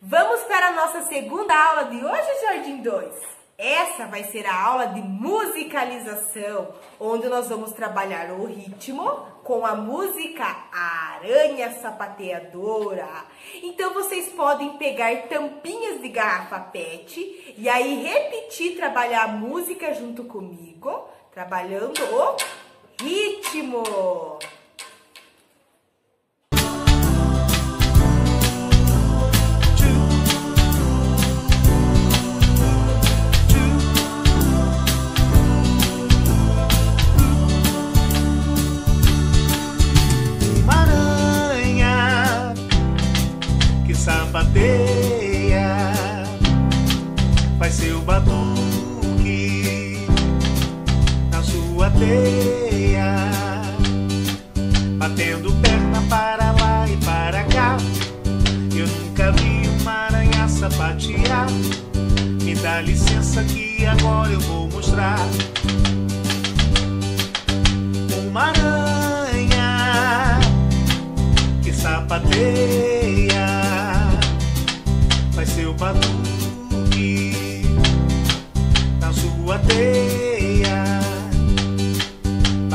Vamos para a nossa segunda aula de hoje, Jardim 2. Essa vai ser a aula de musicalização, onde nós vamos trabalhar o ritmo com a música Aranha Sapateadora. Então vocês podem pegar tampinhas de garrafa PET e aí repetir trabalhar a música junto comigo, trabalhando o ritmo. Teia, batendo perna para lá e para cá. Eu nunca vi uma aranha sapatear. Me dá licença que agora eu vou mostrar. Uma aranha que sapateia,